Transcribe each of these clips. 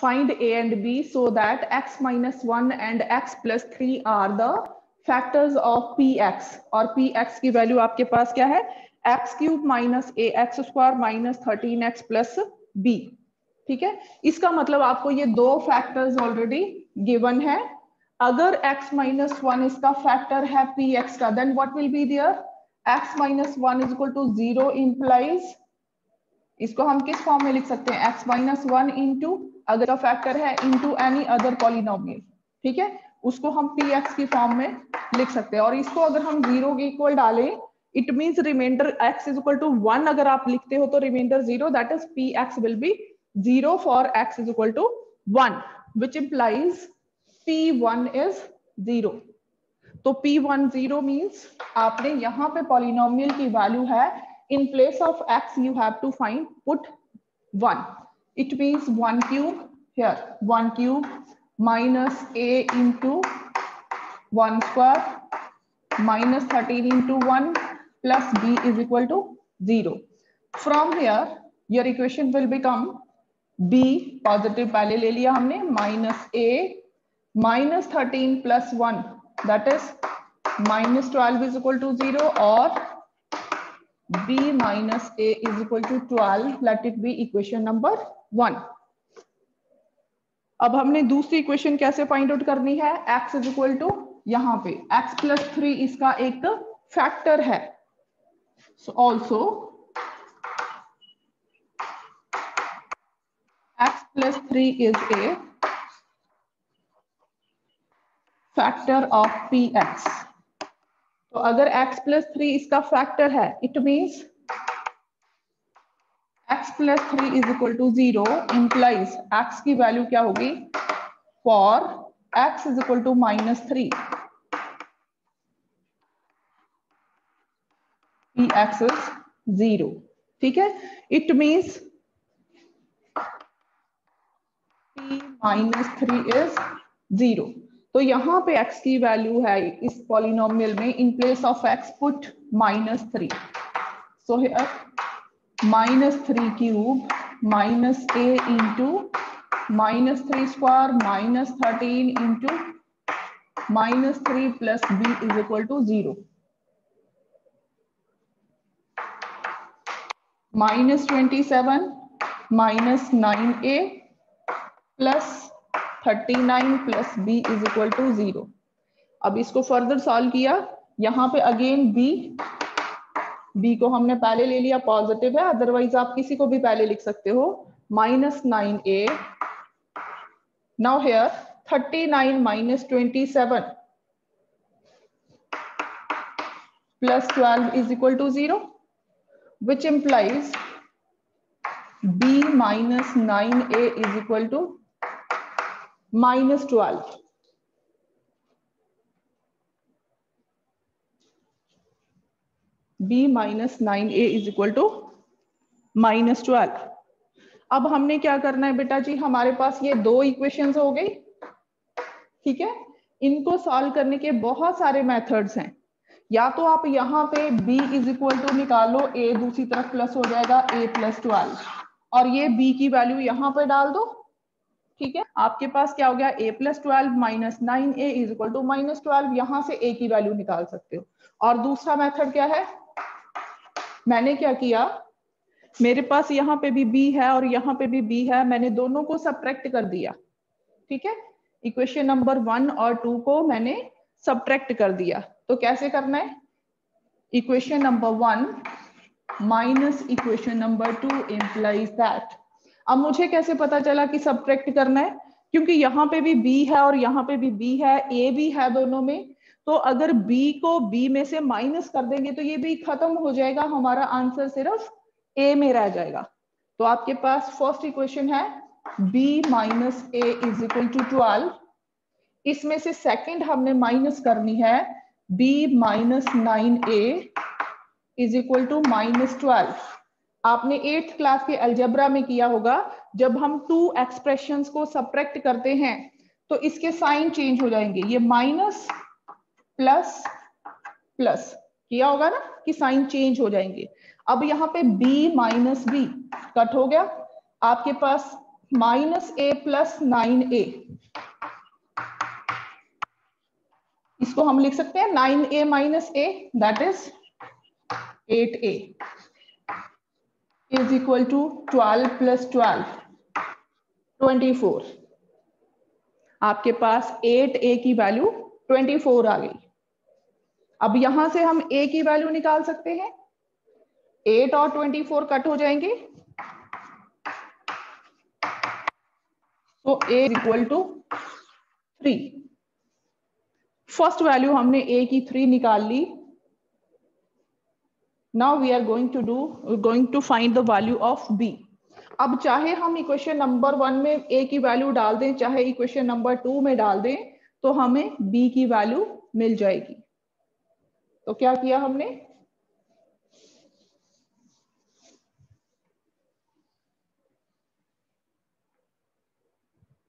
find a and b so that x minus 1 and x plus 3 are the factors of px और px की value आपके पास क्या है? X cube minus a x square minus thirteen x plus b ठीक है? इसका मतलब आपको ये दो फैक्टर्स ऑलरेडी गिवन है। अगर x माइनस वन इसका फैक्टर है पी एक्स का then what will be there x minus one is equal to zero implies इसको हम किस फॉर्म में लिख सकते हैं? एक्स माइनस वन इंटू अगर फैक्टर है इंटू एनी अदर पॉलिनोमियल ठीक है? उसको हम पी एक्स की फॉर्म में लिख सकते हैं। और इसको अगर हम ज़ीरो के इक्वल डालें it means remainder x is equal to one अगर आप लिखते हो तो remainder zero that is p x will be zero for x is equal to one which implies p one is zero तो P one zero means आपने यहाँ पे polynomial की वैल्यू है in place of x you have to find put 1 it means 1 cube here 1 cube minus a into 1 square minus 13 into 1 plus b is equal to 0 from here your equation will become b positive पहले ले लिया हमने minus a minus 13 plus 1 that is minus 12 is equal to 0 or b minus a is equal to 12 let it be equation number 1 अब हमने दूसरी equation कैसे find out करनी है? X इज़ इक्वल टू यहाँ पे. X प्लस थ्री इसका एक फैक्टर है. So also x plus three is a factor of p x तो अगर x प्लस थ्री इसका फैक्टर है it means x plus three is equal to zero implies x की वैल्यू क्या होगी? For x is equal to minus three x is zero ठीक है? It means p three is zero तो यहाँ पे x की वैल्यू है इस पॉलिनोमियल में in place of x put minus three so minus three cube minus a into minus three square minus thirteen into minus three plus b is equal to zero minus twenty seven minus nine a plus 39 plus b is equal to zero. अब इसको further solve किया, यहाँ पे again b b को हमने पहले ले लिया, पॉजिटिव है अदरवाइज़ आप किसी को भी पहले लिख सकते हो। Minus nine a, now here, thirty nine minus twenty seven, plus twelve is equal to zero which implies b minus nine a is equal to minus 12 b minus 9a is equal to minus 12 अब हमने क्या करना है बेटा जी? हमारे पास ये दो equations हो गई। ठीक है? इनको सॉल्व करने के बहुत सारे मेथड्स हैं। या तो आप यहाँ पे b इज़ इक्वल टू निकालो, a दूसरी तरफ़ प्लस हो जाएगा, a प्लस ट्वेल्व और ये b की वैल्यू यहाँ पे डाल दो। ठीक है? आपके पास क्या हो गया? A plus twelve minus nine a is equal to minus twelve यहाँ से a की वैल्यू निकाल सकते हो। और दूसरा मेथड क्या है? मैंने क्या किया? मेरे पास यहाँ पे भी b है और यहाँ पे भी b है। मैंने दोनों को सब्ट्रैक्ट कर दिया। ठीक है? इक्वेशन नंबर वन और टू को मैंने सब्ट्रैक्ट कर दिया। तो कैसे करना है? Equation number one minus equation number two implies that अब मुझे कैसे पता चला कि सब्ट्रैक्ट करना है? क्योंकि यहाँ पे भी बी है और यहाँ पे भी बी है ए भी है दोनों में। तो अगर बी को बी में से माइनस कर देंगे तो ये भी खत्म हो जाएगा, हमारा आंसर सिर्फ़ ए में रह जाएगा। तो आपके पास फ़र्स्ट इक्वेशन है, b minus a is equal to twelve इसमें से सेकंड हमने माइनस करनी है, b minus nine a is equal to minus twelve आपने एट्थ क्लास के अल्जेब्रा में किया होगा, जब हम टू एक्सप्रेशन को सब्ट्रैक्ट करते हैं तो इसके साइन चेंज हो जाएँगे। ये माइनस प्लस प्लस किया होगा ना कि साइन चेंज हो जाएँगे। अब यहाँ पे b माइनस बी कट हो गया। आपके पास minus a plus nine a इसको हम लिख सकते हैं nine a minus a that is eight a is equal to twelve plus twelve twenty four आपके पास एट ए की वैल्यू ट्वेंटी फोर आ गई। अब यहाँ से हम ए की वैल्यू निकाल सकते हैं। एट और ट्वेंटी फोर कट हो जाएँगे। तो a equal to three first value हमने ए की थ्री निकाल ली। Now we are going to do going to find the value of b अब चाहे हम इक्वेशन नंबर वन में ए की वैल्यू डाल दें, चाहे इक्वेशन नंबर टू में डाल दें तो हमें बी की वैल्यू मिल जाएगी। तो क्या किया हमने?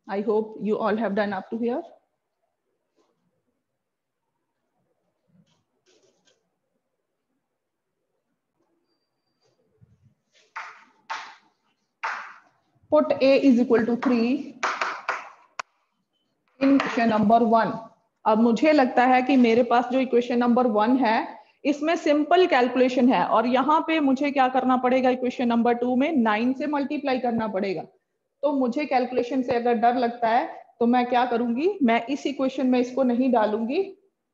I hope you all have done up to here. Put A is equal to 3 in question number 1. अब मुझे लगता है कि मेरे पास जो इक्वेशन नंबर वन है, इसमें सिंपल कैलकुलेशन है और यहाँ पे मुझे क्या करना पड़ेगा इक्वेशन नंबर टू में? नाइन से मल्टीप्लाई करना पड़ेगा। तो मुझे कैलकुलेशन से अगर डर लगता है तो मैं क्या करूँगी? मैं इस इक्वेशन में इसको नहीं डालूँगी,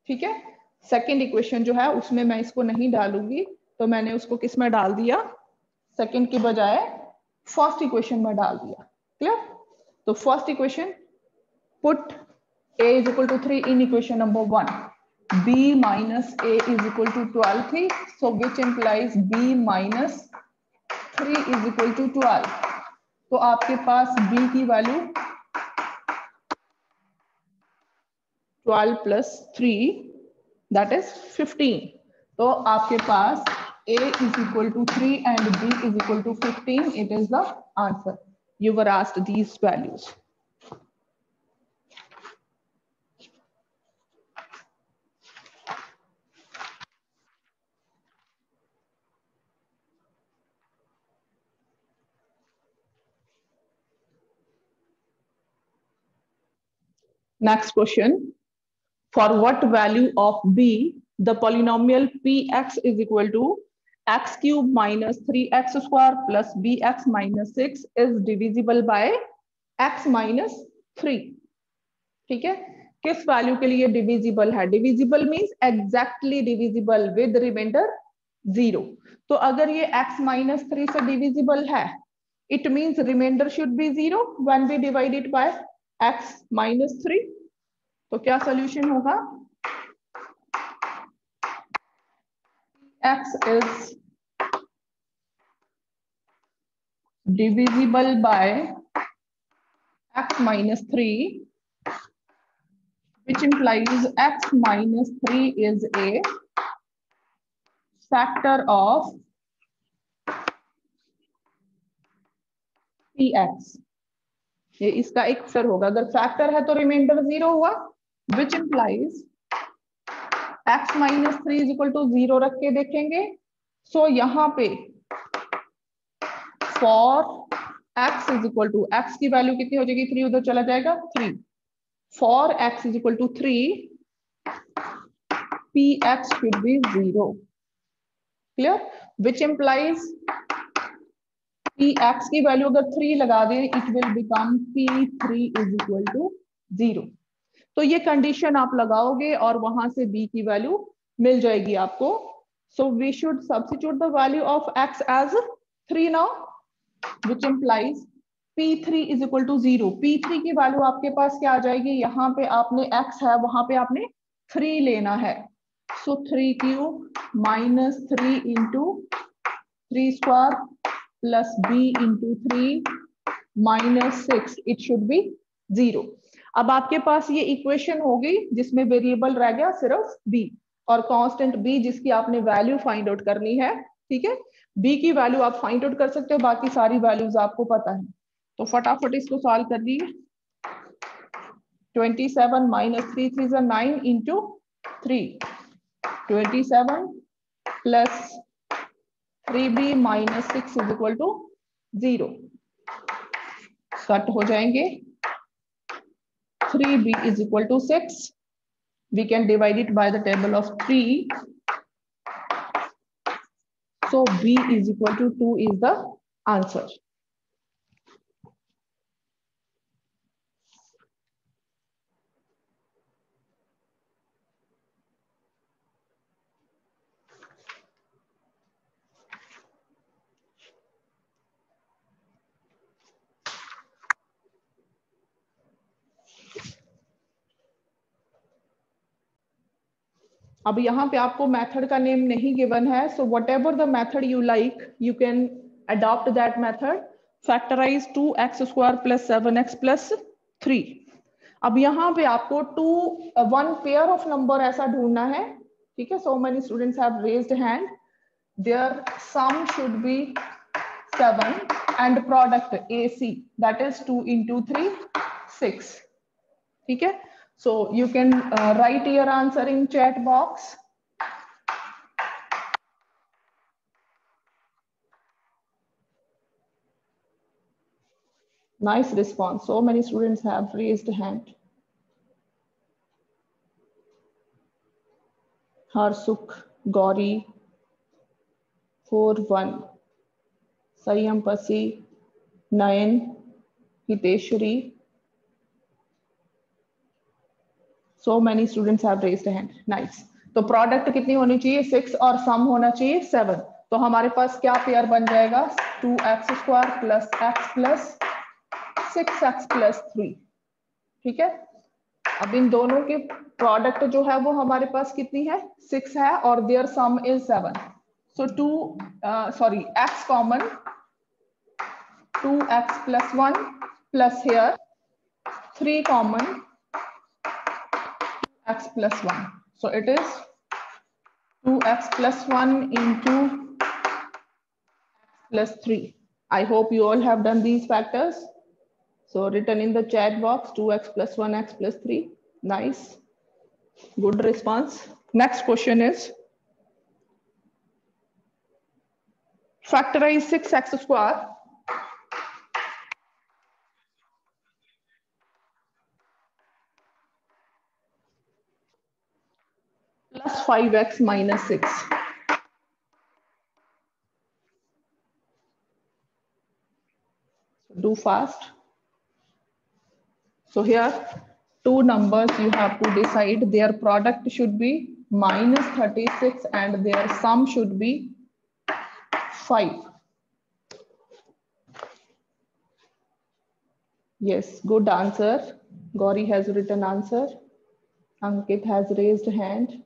ठीक है? सेकेंड इक्वेशन जो है, उसमें मैं इसको नहीं डालूँगी तो मैंने उसको किसमें डाल दिया? सेकेंड की बजाय फ़र्स्ट इक्वेशन में डाल दिया। क्लियर? तो first equation put a is equal to three in equation number one b minus a is equal to twelve three so which implies b minus three is equal to twelve तो आपके पास b की value twelve plus three that is fifteen तो आपके पास a is equal to 3 and b is equal to 15 it is the answer you were asked these values Next question. For what value of b, the polynomial px is equal to x cube minus 3x square plus bx minus 6 is divisible by x minus 3. ठीक है? किस value के लिए divisible है? Divisible means exactly divisible with remainder zero तो अगर ये x minus three से डिविजिबल है it means remainder should be zero when we divide it by x minus three तो क्या सोल्यूशन होगा? X is divisible by x minus 3 which implies x minus 3 is a factor of px ये इसका एक factor होगा अगर factor है तो रिमाइंडर ज़ीरो हुआ which implies x minus three is equal to zero रख के देखेंगे। सो so, यहाँ पे for x is equal to x की वैल्यू कितनी हो जाएगी? थ्री उधर चला जाएगा three for x is equal to three p x should be zero clear which implies p x की वैल्यू अगर थ्री लगा दें it will become p three is equal to zero तो ये कंडीशन आप लगाओगे और वहाँ से बी की वैल्यू मिल जाएगी आपको। So we should substitute the value of x as three now which implies p three is equal to zero p की वैल्यू आपके पास क्या आ जाएगी? यहाँ पे आपने एक्स है, वहाँ पे आपने थ्री लेना है। So three cube minus three into three square plus b into three minus six it should be zero अब आपके पास ये इक्वेशन हो गई, जिसमें वेरिएबल रह गया सिर्फ़ बी और कांस्टेंट बी जिसकी आपने वैल्यू फाइंड आउट करनी है, ठीक है? बी की वैल्यू आप फाइंड आउट कर सकते हो, बाकी सारी वैल्यूज़ आपको पता है। तो फटाफट इसको सॉल्व कर दिए twenty seven minus three three nine into three twenty seven plus three b minus six is equal to zero cut हो जाएँगे। 3b is equal to 6. We can divide it by the table of 3. So b is equal to 2 is the answer. अब यहाँ पे आपको method का name नहीं given है so whatever the method you like you can adopt that method factorise two x square plus seven x plus three अब यहाँ पे आपको two one pair of number ऐसा ढूंढना है, ठीक है? So many students have raised hand there sum should be seven and product a c that is two into three six ठीक है? So you can uh, write your answer in chat box. Nice response. So many students have raised hand. Harsuk, Gauri, 4-1. Sayam Pasi, 9. Hiteshwari, so many hand nice तो product कितनी होनी चाहिए? Six और sum होना चाहिए seven तो हमारे पास क्या पेयर बन जाएगा? Two x square plus x plus six x plus three ठीक है? अब इन दोनों के प्रोडक्ट जो है वो हमारे पास कितनी है? सिक्स है और there sum is seven so two sorry x common two x plus one plus here three common x plus 1. So it is 2x plus 1 into x plus 3. I hope you all have done these factors. So written in the chat box 2x plus 1 x plus 3. Nice. Good response. Next question is factorize 6x square plus 5x minus 6. Do fast. So here, two numbers you have to decide. Their product should be minus 36 and their sum should be 5. Yes, good answer. Gauri has written answer. Ankit has raised hand.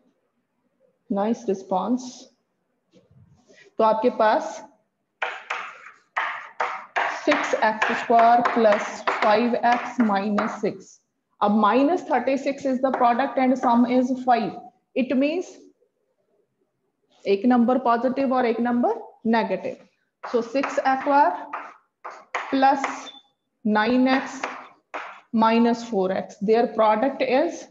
Nice response तो आपके पास six x square plus five x minus six अब minus thirty six is the product and sum is five it means एक number positive और एक number negative so six square plus nine x minus four x their product is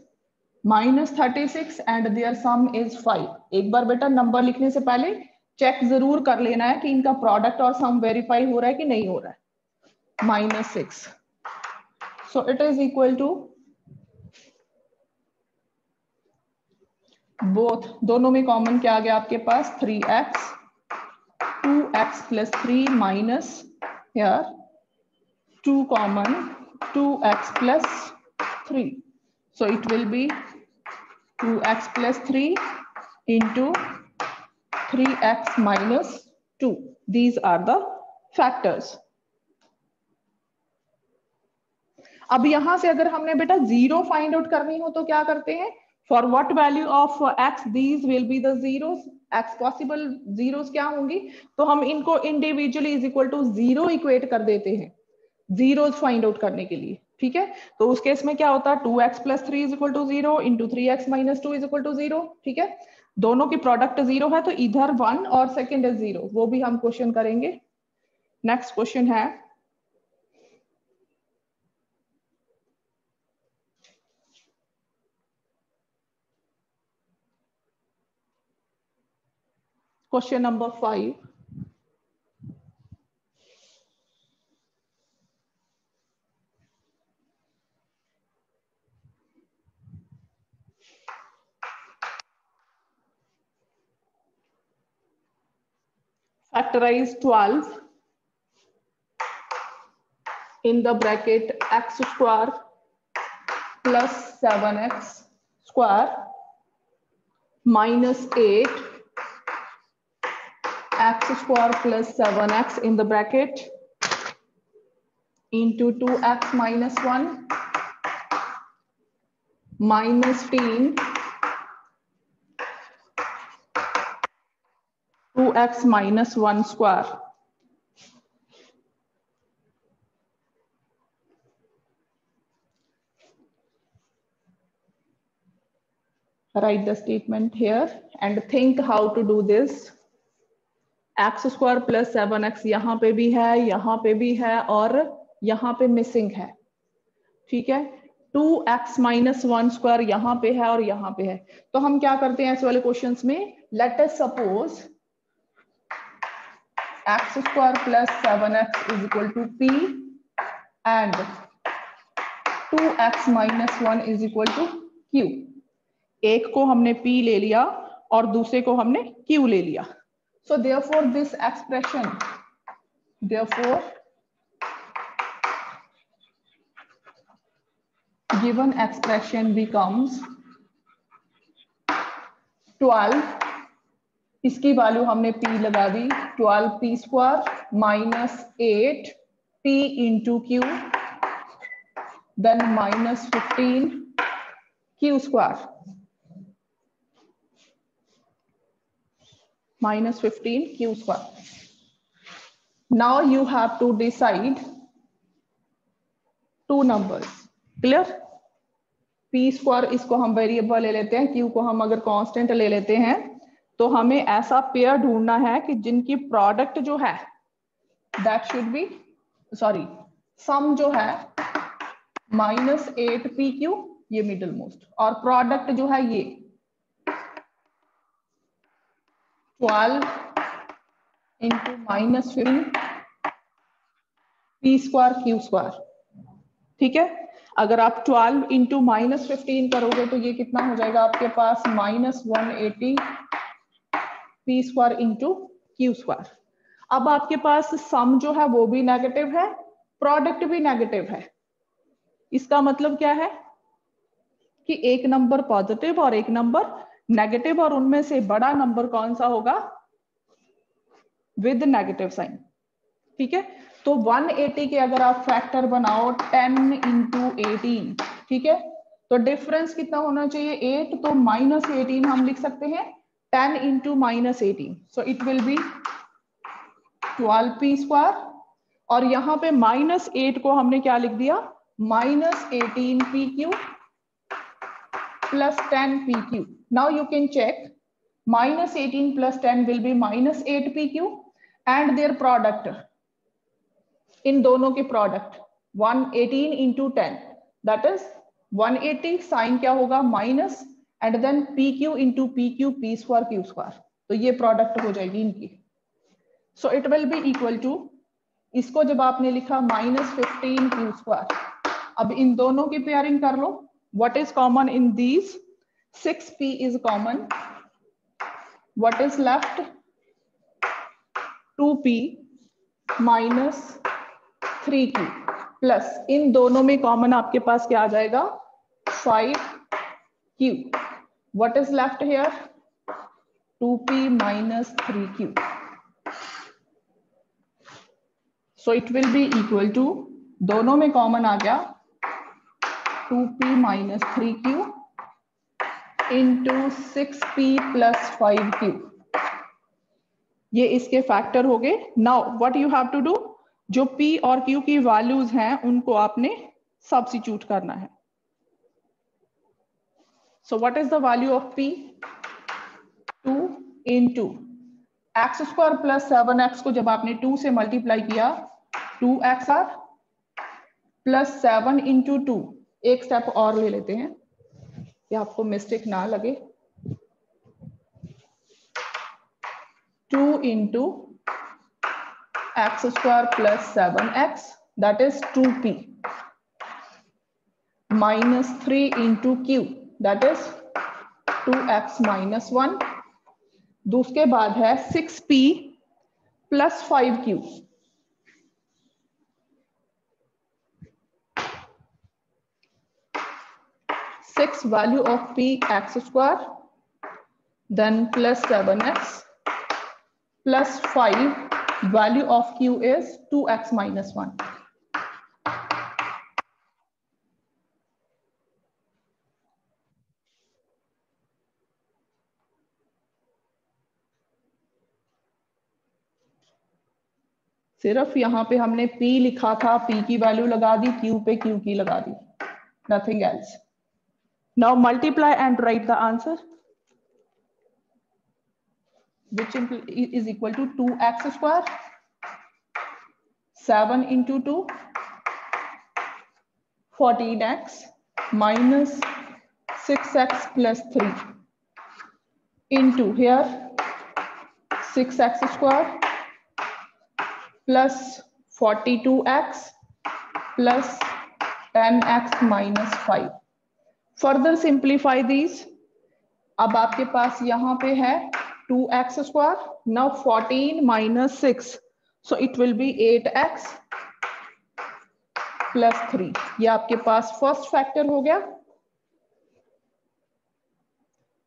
minus thirty six and their sum is five एक बार बेटा number लिखने से पहले check ज़रूर कर लेना है कि इनका प्रोडक्ट और सम वेरीफाई हो रहा है कि नहीं हो रहा है। Minus six so it is equal to both दोनों में कॉमन क्या आ गया आपके पास? Three x two x plus three minus here two common two x plus three So it will be 2x plus 3 three 3x minus 2. These are the factors. अब यहाँ से अगर हमने बेटा ज़ीरो फाइंड आउट करनी हो तो क्या करते हैं? For what value of x these will be the zeros x possible zeros क्या होंगी? तो हम इनको individually is equal to zero equate कर देते हैं। जीरोस फाइंड आउट करने के लिए। ठीक है? तो उस केस में क्या होता है? Two x plus three is equal to zero into three x minus two is equal to zero, ठीक है? दोनों की प्रोडक्ट ज़ीरो है तो इधर वन और सेकेंड इज़ ज़ीरो वो भी हम क्वेश्चन करेंगे। नेक्स्ट क्वेश्चन है। Question number five factorize 12 in the bracket x square plus 7x square minus 8 x square plus 7x in the bracket into 2x minus 1 minus 10 2x minus 1 square. Write the statement here and think how to do this. x square plus 7x यहाँ पे भी है, यहाँ पे भी है और यहाँ पे मिसिंग है ठीक है two x minus one square यहाँ पे है और यहाँ पे है तो हम क्या करते हैं ऐसे वाले क्वेश्चंस में let us suppose x square plus 7x is equal to p and 2x minus 1 is equal to q एक को हमने p ले लिया और दूसरे को हमने q ले लिया so therefore this expression therefore given expression becomes 12 इसकी वैल्यू हमने पी लगा दी 12 p square minus eight p into q then minus fifteen q square minus fifteen q square now you have to decide two numbers clear p square इसको हम variable ले लेते हैं Q को हम अगर कांस्टेंट ले लेते हैं तो हमें ऐसा पेयर ढूंढना है कि जिनकी प्रोडक्ट जो है that should be sorry sum जो है माइनस एट पी क्यू ये मिडिल मोस्ट और प्रोडक्ट जो है ये twelve into minus fifteen p square q square ठीक है? अगर आप 12 इंटू माइनस फिफ्टीन करोगे तो ये कितना हो जाएगा आपके पास? Minus one eighty p square into q square अब आपके पास सम जो है वो भी नेगेटिव है प्रोडक्ट भी नेगेटिव है। इसका मतलब क्या है? कि एक नंबर पॉजिटिव और एक नंबर नेगेटिव और उनमें से बड़ा नंबर कौन सा होगा? विद नेगेटिव साइन ठीक है? तो 180 के अगर आप फैक्टर बनाओ 10 इंटू एटीन ठीक है? तो डिफरेंस कितना होना चाहिए? 8 तो माइनस एटीन हम लिख सकते हैं। Ten into minus eighteen so it will be twelve p square. और यहाँ पे माइनस एट को हमने क्या लिख दिया? Minus eighteen p q plus ten p q now you can check minus eighteen plus ten will be minus eight p q and their product इन दोनों के product one eighteen into ten that is one eighty sign क्या होगा? Minus and then p q into p q p square q square तो ये product हो जाएगी इनकी। So it will be equal to इसको जब आपने लिखा माइनस फिफ्टीन क्यू स्क्वायर अब इन दोनों की पेयरिंग कर लो। What is common in these? 6p is common. What is left? 2p minus 3q plus इन दोनों में कॉमन आपके पास क्या आ जाएगा? 5q what is left here 2p minus 3q so it will be equal to दोनों में कॉमन आ गया 2p minus 3q into 6p plus 5q ये इसके फैक्टर हो गए now what you have to do जो p और q की वैल्यूज़ हैं उनको आपने सब्सिट्यूट करना है So what is the value of P? 2 into x square plus 7x को जब आपने 2 से मल्टीप्लाई किया 2xr plus seven into two एक स्टेप और ले लेते हैं। कि आपको मिस्टेक ना लगे। Two into x square plus seven x that is two p minus three into q that is 2x x minus one उसके बाद है six p plus five q six value of p x square then plus seven x plus five value of q is two x minus one सिर्फ़ यहाँ पे हमने P लिखा था, P की वैल्यू लगा दी, Q पे Q की लगा दी nothing else now multiply and write the answer which is equal to two x square seven into two fourteen x minus six x plus three into here six x square plus 42x plus 10x minus 5. Further simplify these. अब आपके पास यहाँ पे है 2x square. Now 14 minus 6. So it will be 8x plus 3. ये आपके पास first factor हो गया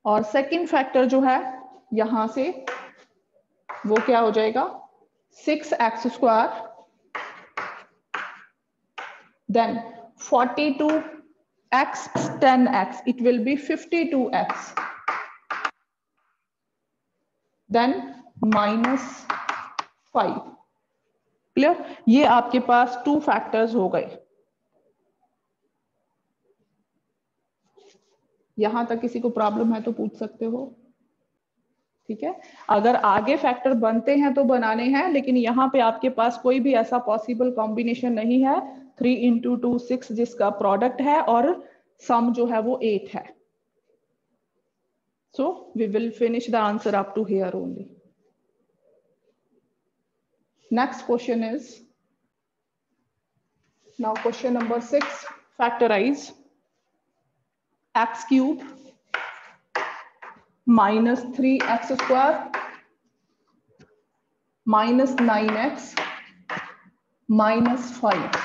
और सेकंड फैक्टर जो है यहाँ से वो क्या हो जाएगा 6x square, then 42x 10x it will be 52x then minus 5 clear ये आपके पास टू फैक्टर्स हो गए। यहाँ तक किसी को प्रॉब्लम है तो पूछ सकते हो। ठीक है? अगर आगे फैक्टर बनते हैं तो बनाने हैं, लेकिन यहाँ पे आपके पास कोई भी ऐसा पॉसिबल कॉम्बिनेशन नहीं है। थ्री इंटू टू सिक्स जिसका प्रोडक्ट है और सम जो है वो एट है। So we will finish the answer up to here only next question is now question number six factorise x cube minus 3x square, minus 9x minus 5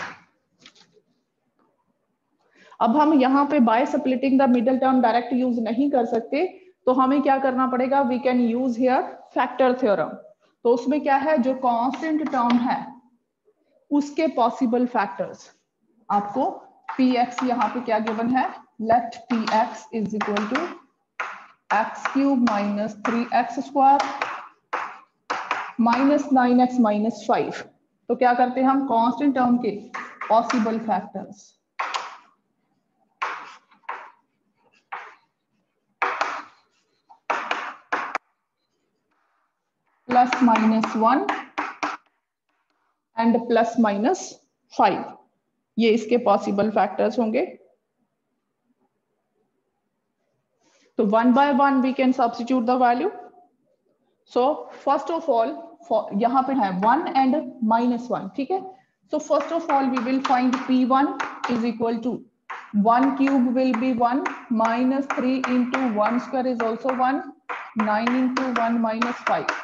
अब हम यहाँ पे by splitting the middle term direct use नहीं कर सकते तो हमें क्या करना पड़ेगा? We can use here factor theorem तो उसमें क्या है? जो कांस्टेंट टर्म है, उसके पॉसिबल फैक्टर्स आपको पी एक्स यहाँ पे क्या गिवन है? Let p x is equal to x cube minus 3x square minus nine x minus five तो क्या करते हैं हम? कांस्टेंट टर्म के possible factors plus minus one and plus minus five ये इसके पॉसिबल फैक्टर्स होंगे। So one by one we can substitute the value. So first of all, for यहाँ पे है one and minus one, ठीक है? So first of all we will find P1 is equal to one cube will be one minus three into one square is also one nine into one minus five.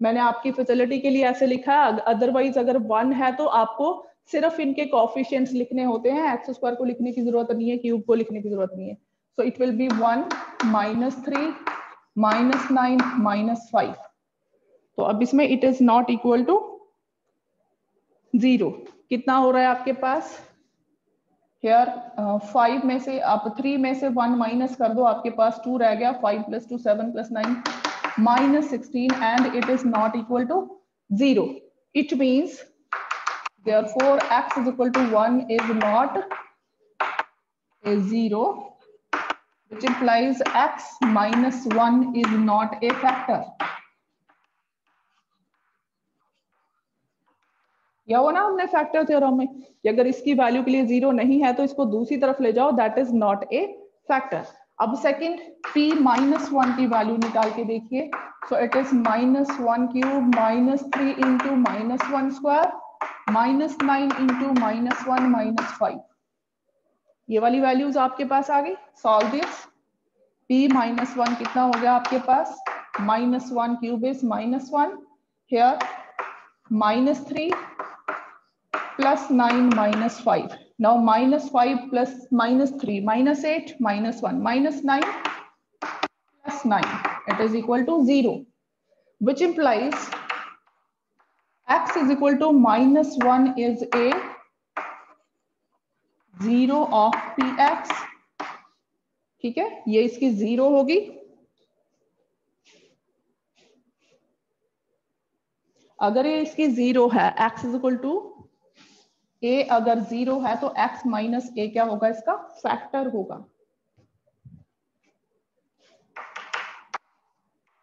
मैंने आपकी facility के लिए ऐसे लिखा है otherwise अगर one है तो आपको सिर्फ़ इनके कॉफिशियंट्स लिखने होते हैं एक्स स्क्वायर को लिखने की ज़रूरत नहीं है क्यूब को लिखने की ज़रूरत नहीं है So it will be 1 minus 3 minus 9 minus 5. तो अब इसमें it is not equal to zero कितना हो रहा है आपके पास? हेयर फाइव uh, में से आप थ्री में से वन माइनस कर दो आपके पास टू रह गया five plus two seven plus nine minus sixteen and it is not equal to zero it means therefore x is equal to 1 is not a zero. Which implies x minus 1 is not a factor. या वो ना हमने factor theorem में अगर इसकी value के लिए zero नहीं है तो इसको दूसरी तरफ़ ले जाओ that is not a factor अब सेकंड p माइनस वन की वैल्यू निकाल के देखिए so it is minus one cube minus three into minus one square minus nine into minus one minus five ये वाली वैल्यूज़ आपके पास आ गई। Solve this p minus one कितना हो गया आपके पास? Minus one cube is minus one here minus three plus nine minus five now minus five plus minus three minus eight minus one minus nine plus nine it is equal to zero which implies x is equal to minus one is at 0 of x, ठीक है, ये इसकी zero होगी। अगर ये इसकी zero है x is equal to a, अगर ज़ीरो है तो x माइनस ए क्या होगा इसका? फैक्टर होगा।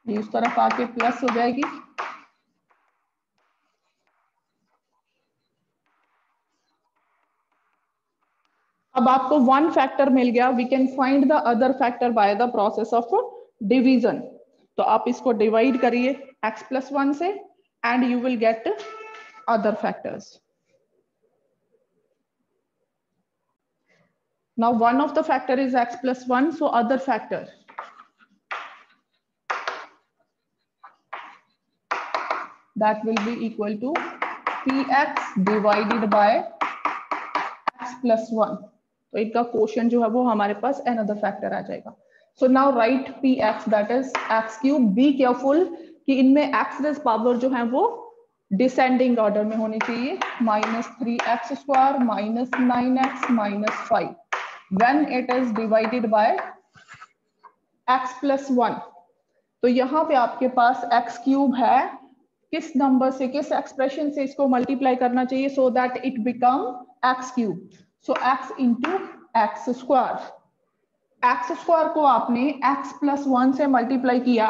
उस तरफ़ आके प्लस हो जाएगी। अब आपको वन फैक्टर मिल गया. We can find the other factor by the process of division तो आप इसको डिवाइड करिए एक्स प्लस वन से and you will get other factors now one of the factor is x plus one so other factor that will be equal to equal x divided by x plus one तो इनका question जो है वो हमारे पास another factor आ जाएगा. So now write px that is x cube. Be careful कि इनमें एक्स पावर जो है वो डिसेंडिंग ऑर्डर में होनी चाहिए। Minus three x square minus nine x minus five when it is divided by x plus one तो यहाँ पे आपके पास एक्स क्यूब है। किस नंबर से, किस एक्सप्रेशन से इसको मल्टीप्लाई करना चाहिए? So that it become x cube so x into x square x square को आपने एक्स प्लस वन से मल्टीप्लाई किया।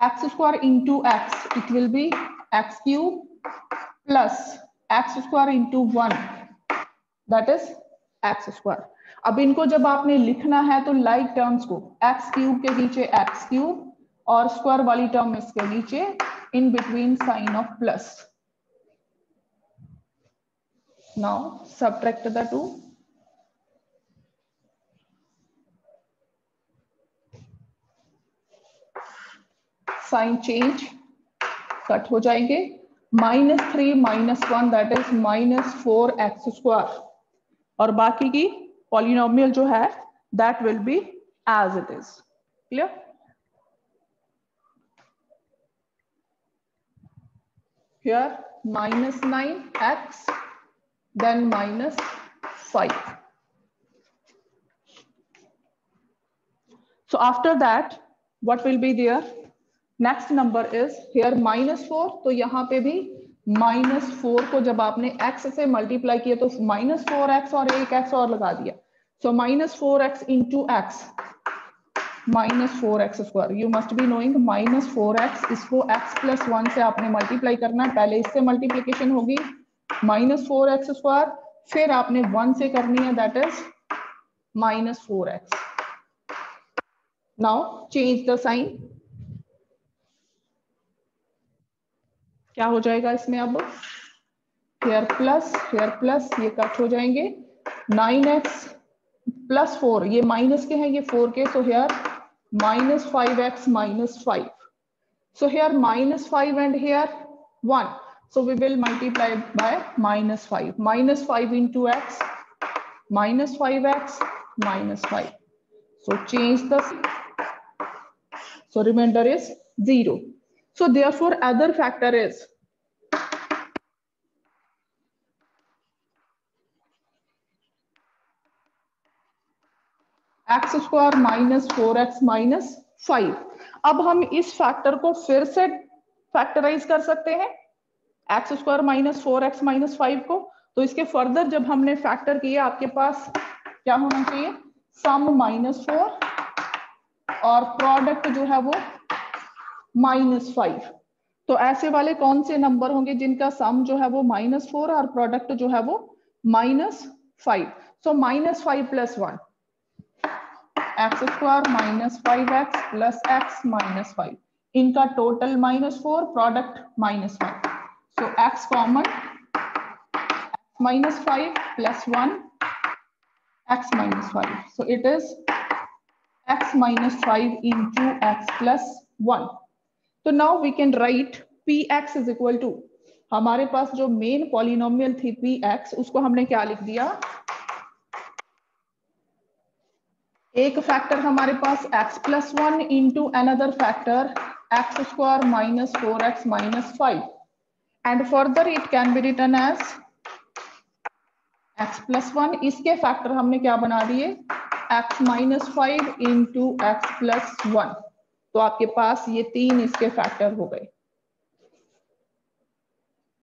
x square into x it will be x cube plus x square into 1 that is x square. अब इनको जब आपने लिखना है तो लाइक like टर्म्स को एक्स क्यूब के नीचे एक्स क्यूब और स्क्वायर वाली टर्म इसके नीचे in between sign of plus now subtract the two sign change cut हो जाएँगे. Minus three minus one that is minus four x square और बाकी की पॉलिनोमियल जो है that will be as it is clear here, minus 9x then minus 5 so after that, what will be there? Next number is here minus four तो यहाँ पे भी minus four को जब आपने एक्स से मल्टीप्लाई किया तो माइनस फोर एक्स और एक एक्स और लगा दिया। So minus four x into x minus four x square you must be knowing minus four x इसको एक्स प्लस वन से आपने मल्टीप्लाई करना है। पहले इससे मल्टीप्लीकेशन होगी माइनस फोर एक्स स्क्वायर, फिर आपने वन से करनी है that is minus four x. Now change the sign क्या हो जाएगा इसमें अब? हेयर प्लस हेयर प्लस ये कट हो जाएँगे। नाइन एक्स प्लस फोर ये माइनस के हैं, ये फोर के so here minus five x minus five so here minus 5 and here 1 so we will multiply by minus 5 minus 5 into x minus 5x minus 5 so change the so remainder is 0 So therefore, other factor is square minus four x minus five अब हम इस factor को फिर से factorise कर सकते हैं x square minus four x minus five को तो इसके फर्दर जब हमने फैक्टर किया आपके पास, क्या होना चाहिए? सम माइनस फोर, और प्रोडक्ट जो है वो माइनस फाइव। तो ऐसे वाले कौन से नंबर होंगे जिनका सम जो है वो माइनस फोर और प्रोडक्ट जो है वो minus five? So minus five plus one. X square minus five x plus x minus five. इनका total minus four, product minus five so x common minus 5 plus 1 x minus 5 so it is x minus 5 into x plus 1 तो now we can write p x is equal to हमारे पास जो main polynomial थी P x उसको हमने क्या लिख दिया? एक फैक्टर हमारे पास x plus one into another factor x square minus four x minus five and further, it can be written as x plus one इसके फैक्टर हमने क्या बना दिए? x minus five into x plus one तो आपके पास ये तीन इसके फैक्टर हो गए।